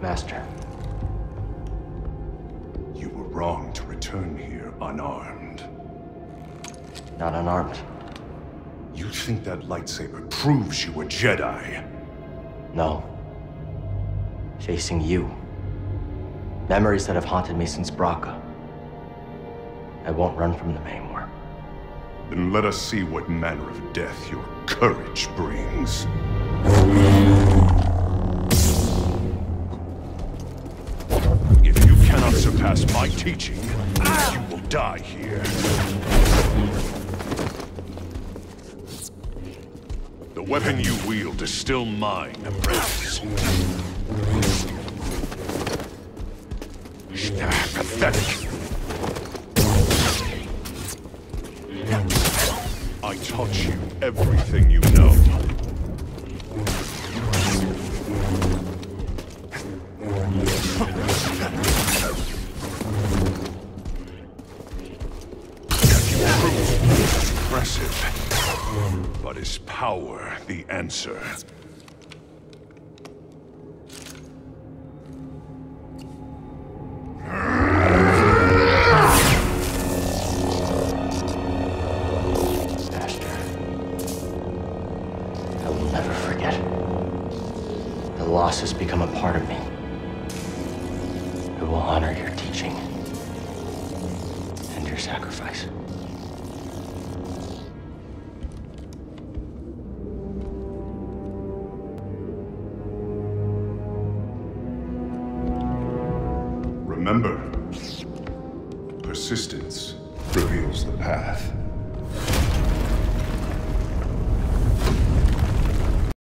Master. You were wrong to return here unarmed. Not unarmed. You think that lightsaber proves you a Jedi? No. Facing you. Memories that have haunted me since Bracca. I won't run from them anymore. Then let us see what manner of death your courage brings. Oh, cannot surpass my teaching, you will die here. The weapon you wield is still mine, apprentice. Pathetic. I taught you everything you know. Impressive. But is power the answer? Master. Remember, persistence reveals the path.